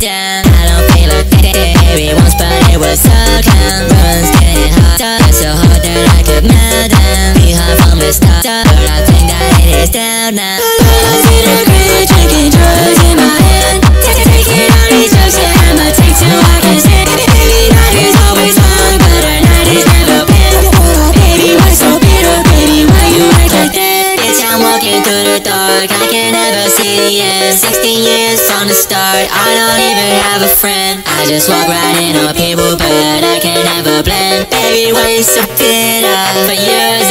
down. I don't feel like baby once but it was so calm. Runs getting hotter, so hot that I could melt down Be hot from the start, but I think that it is down now I'm walking through the dark, I can never see the end 16 years from the start, I don't even have a friend. I just walk right in on people, but I can never blend. Baby, why you so bitter? For you